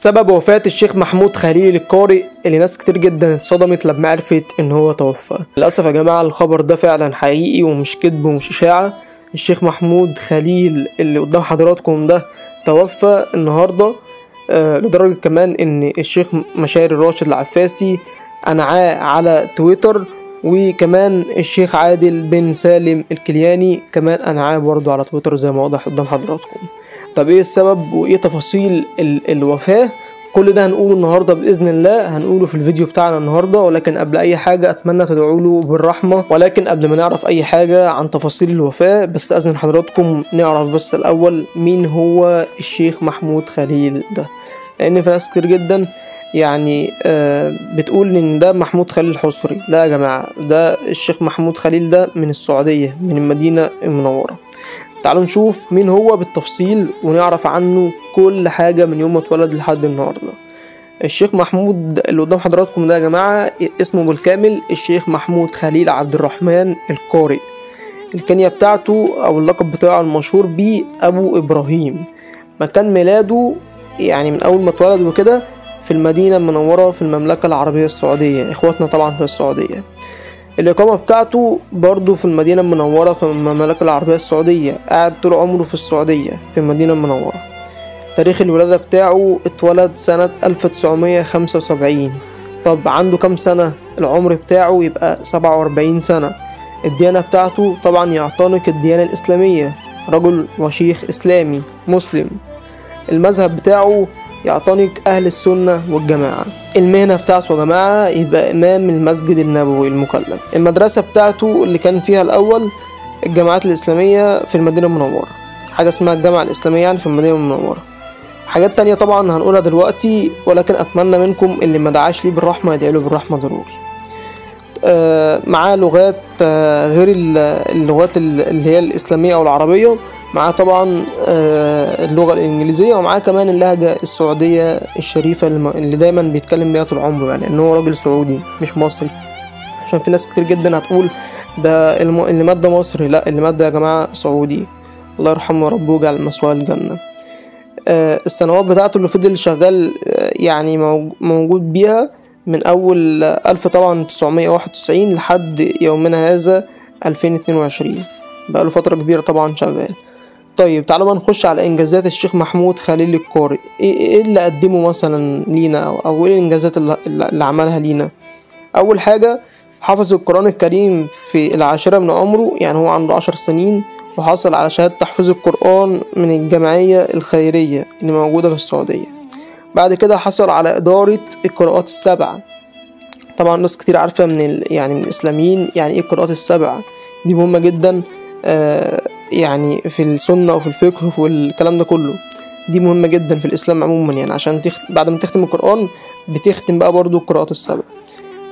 سبب وفاة الشيخ محمود خليل القارئ اللي ناس كتير جدا اتصدمت لما عرفت إن هو توفى. للأسف يا جماعة الخبر ده فعلا حقيقي ومش كذب ومش إشاعة. الشيخ محمود خليل اللي قدام حضراتكم ده توفى النهاردة آه لدرجة كمان إن الشيخ مشاري راشد العفاسي أنعاه على تويتر وكمان الشيخ عادل بن سالم الكلياني كمان أنعاه برضه على تويتر زي ما واضح قدام حضراتكم. طب إيه السبب وايه تفاصيل ال- الوفاة؟ كل ده هنقوله النهارده بإذن الله هنقوله في الفيديو بتاعنا النهارده ولكن قبل أي حاجة أتمنى تدعوا له بالرحمة ولكن قبل ما نعرف أي حاجة عن تفاصيل الوفاة بس أذن حضراتكم نعرف بس الأول مين هو الشيخ محمود خليل ده. لأن في ناس كتير جدا يعني آه بتقول إن ده محمود خليل الحصري. لا يا جماعة ده الشيخ محمود خليل ده من السعودية من المدينة المنورة. تعالوا نشوف مين هو بالتفصيل ونعرف عنه كل حاجة من يوم ما اتولد لحد النهاردة. الشيخ محمود اللي قدام حضراتكم ده يا جماعة اسمه بالكامل الشيخ محمود خليل عبد الرحمن القارئ. الكنية بتاعته أو اللقب بتاعه المشهور بيه أبو إبراهيم. مكان ميلاده يعني من أول ما اتولد وكده في المدينة المنورة في المملكة العربية السعودية. إخواتنا طبعا في السعودية. الإقامة بتاعته برضه في المدينة المنورة في المملكة العربية السعودية قعد طول عمره في السعودية في المدينة المنورة. تاريخ الولادة بتاعه اتولد سنة 1975 طب عنده كام سنة؟ العمر بتاعه يبقى 47 سنة. الديانة بتاعته طبعا يعتنق الديانة الإسلامية. رجل وشيخ إسلامي مسلم. المذهب بتاعه يعتنق أهل السنة والجماعة. المهنة بتاعته يا جماعة يبقى إمام المسجد النبوي المكلف. المدرسة بتاعته اللي كان فيها الأول الجامعات الإسلامية في المدينة المنورة. حاجة اسمها الجامعة الإسلامية يعني في المدينة المنورة. حاجات تانية طبعا هنقولها دلوقتي ولكن أتمنى منكم اللي ما دعاش ليه بالرحمة يدعي له بالرحمة ضروري. آه معاه لغات آه غير اللغات اللي هي الإسلامية أو العربية. معاه طبعا آه اللغة الإنجليزية ومعاه كمان اللهجة السعودية الشريفة اللي دايما بيتكلم بيها طول عمره يعني إن هو راجل سعودي مش مصري. عشان في ناس كتير جدا هتقول ده. اللي مات ده مصري لا اللي مات ده يا جماعة سعودي. الله يرحمه يا رب ويجعل مثواه الجنة. آه السنوات بتاعته اللي فضل شغال آه يعني موجود بيها من أول ألف طبعا تسعمية واحد وتسعين لحد يومنا هذا ألفين اتنين وعشرين. بقاله فترة كبيرة طبعا شغال. طيب تعالوا بقى نخش على إنجازات الشيخ محمود خليل القارئ إيه اللي قدمه مثلا لينا؟ أو, إيه الإنجازات اللي عملها لينا؟ أول حاجة حفظ القرآن الكريم في العاشرة من عمره يعني هو عنده عشر سنين وحصل على شهادة تحفيظ القرآن من الجمعية الخيرية اللي موجودة في السعودية. بعد كده حصل على إدارة القراءات السبعة. طبعا ناس كتير عارفة من يعني من الإسلاميين يعني إيه القراءات السبعة؟ دي مهمة جدا. آه يعني في السنة وفي الفقه والكلام ده كله. دي مهمة جدا في الإسلام عموما يعني عشان تخت... بعد ما تختم القرآن بتختم بقى برضو القراءات السبع.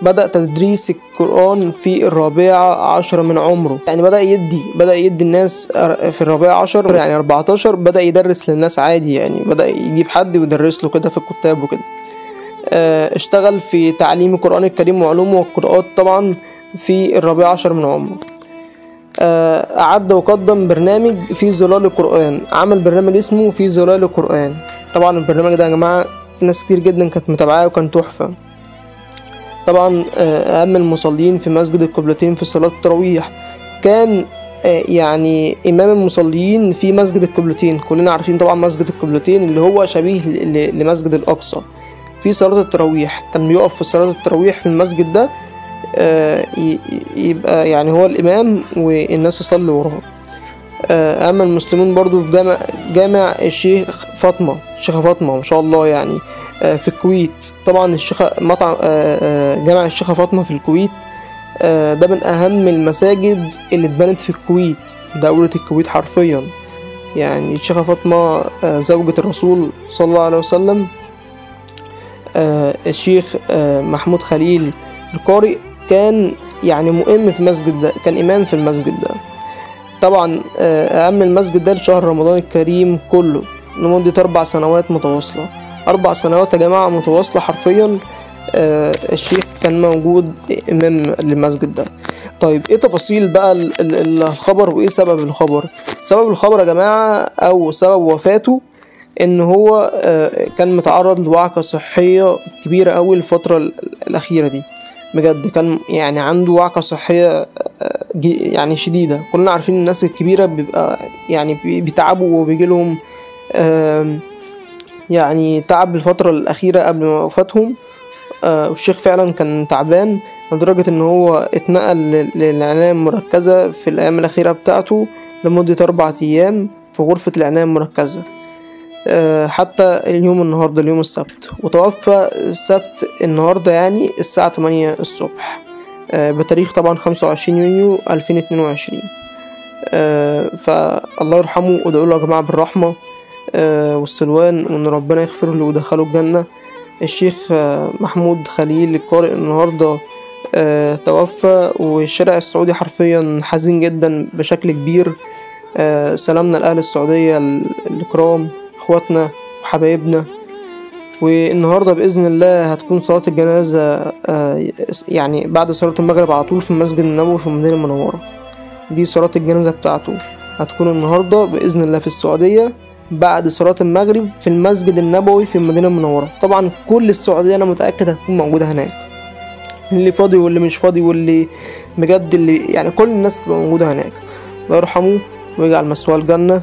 بدأ تدريس القرآن في الرابعة عشر من عمره. يعني بدأ يدي بدأ يدي الناس في الرابعة عشر يعني أربعتاشر بدأ يدرس للناس عادي يعني. بدأ يجيب حد ويدرس له كده في الكتاب وكده. اشتغل في تعليم القرآن الكريم وعلومه والقراءات طبعا في الرابعة عشر من عمره. أعد وقدم برنامج في ظلال القرآن. عمل برنامج اسمه في ظلال القرآن. طبعا البرنامج ده يا جماعة ناس كتير جدا كانت متابعاه وكان تحفة. طبعا أهم المصلين في مسجد القبلتين في صلاة التراويح. كان يعني إمام المصلين في مسجد القبلتين. كلنا عارفين طبعا مسجد القبلتين اللي هو شبيه لمسجد الأقصى. في صلاة التراويح. كان بيقف في صلاة التراويح في المسجد ده. يبقى يعني هو الإمام والناس يصلي وراه أما المسلمون برضو في جامع جامع الشيخ فاطمة الشيخة فاطمة ما شاء الله يعني في الكويت. طبعا الشيخة مطعم جامع الشيخة فاطمة في الكويت ده من أهم المساجد اللي اتبنت في الكويت دولة الكويت حرفيا. يعني الشيخة فاطمة زوجة الرسول صلى الله عليه وسلم الشيخ محمود خليل القارئ. كان يعني مؤم في المسجد ده كان إمام في المسجد ده. طبعا أهم المسجد ده لشهر رمضان الكريم كله لمدة أربع سنوات متواصلة. أربع سنوات يا جماعة متواصلة حرفيا الشيخ كان موجود إمام للمسجد ده. طيب إيه تفاصيل بقى الخبر وإيه سبب الخبر؟ سبب الخبر يا جماعة أو سبب وفاته إن هو آه، كان متعرض لوعكة صحية كبيرة أوي الفترة ال- الأخيرة دي. بجد كان يعني عنده وعكة صحية يعني شديدة. كلنا عارفين الناس الكبيرة بيبقى يعني بي- بيتعبوا وبيجيلهم يعني تعب الفترة الأخيرة قبل وفاتهم. آه، والشيخ فعلا كان تعبان لدرجة إن هو اتنقل لل- للعناية المركزة في الأيام الأخيرة بتاعته لمدة أربعة أيام في غرفة العناية المركزة. حتى اليوم النهاردة اليوم السبت. وتوفى السبت النهاردة يعني الساعة تمانية الصبح آه، بتاريخ طبعا خمسة وعشرين يونيو ألفين اتنين وعشرين. فالله يرحمه وادعوا له يا جماعة بالرحمة آه، والسلوان وإن ربنا يغفر له ويدخله الجنة. الشيخ آه، محمود خليل القارئ النهاردة آه، توفى والشارع السعودي حرفيا حزين جدا بشكل كبير. آه، سلامنا لأهل السعودية ال- الكرام. إخواتنا وحبايبنا والنهاردة بإذن الله هتكون صلاة الجنازة آه، يعني بعد صلاة المغرب على طول في المسجد النبوي في المدينة المنورة. دي صلاة الجنازة بتاعته. هتكون النهاردة بإذن الله في السعودية بعد صلاة المغرب في المسجد النبوي في المدينة المنورة. طبعا كل السعودية أنا متأكد هتكون موجودة هناك. اللي فاضي واللي مش فاضي واللي بجد اللي يعني كل الناس تبقى موجودة هناك. الله يرحمه ويجعل مثواه الجنة.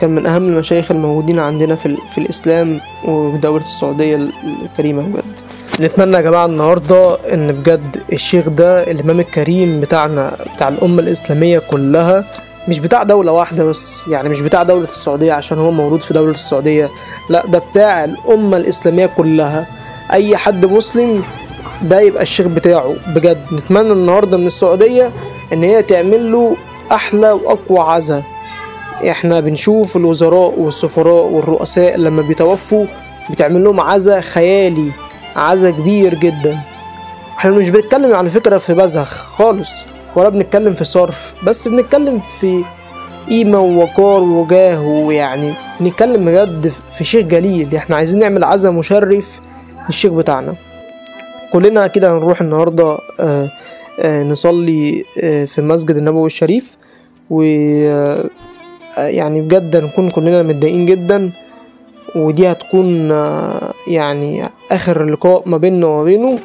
كان من أهم المشايخ الموجودين عندنا في, في الإسلام وفي دولة السعودية ال- الكريمة بجد. نتمنى يا جماعة النهاردة إن بجد الشيخ ده الإمام الكريم بتاعنا بتاع الأمة الإسلامية كلها مش بتاع دولة واحدة بس يعني مش بتاع دولة السعودية عشان هو مولود في دولة السعودية لا ده بتاع الأمة الإسلامية كلها. أي حد مسلم ده يبقى الشيخ بتاعه بجد. نتمنى النهاردة من السعودية إن هي تعمل له أحلى وأقوى عزا. إحنا بنشوف الوزراء والسفراء والرؤساء لما بيتوفوا بتعمل لهم عزا خيالي عزا كبير جدا. إحنا مش بنتكلم على فكرة في بذخ خالص ولا بنتكلم في صرف بس بنتكلم في قيمة ووقار وجاه ويعني بنتكلم بجد في شيخ جليل. إحنا عايزين نعمل عزا مشرف للشيخ بتاعنا. كلنا كده هنروح النهاردة آه، آه، نصلي آه، في المسجد النبوي الشريف و يعني بجد هنكون كلنا متضايقين جدا ودي هتكون آه، يعني آخر لقاء ما بيننا وما بينه.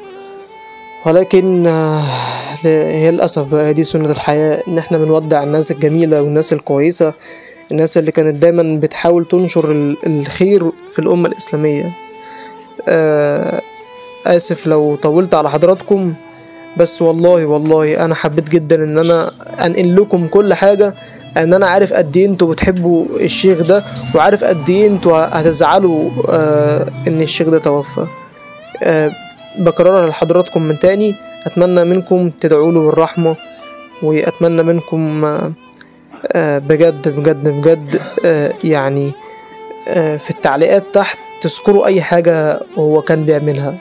ولكن آه، هي للأسف دي سنة الحياة إن إحنا بنودع الناس الجميلة والناس الكويسة الناس اللي كانت دايما بتحاول تنشر ال- الخير في الأمة الإسلامية. آه، آسف لو طولت على حضراتكم بس والله والله أنا حبيت جدا إن أنا أنقل لكم كل حاجة. ان أنا عارف قد إيه أنتوا بتحبوا الشيخ ده وعارف قد إيه أنتوا هتزعلوا آه ان الشيخ ده توفى. آه بكررها لحضراتكم من تاني. اتمنى منكم تدعوا له بالرحمة واتمنى منكم آه بجد بجد بجد آه يعني آه في التعليقات تحت تذكروا أي حاجة هو كان بيعملها.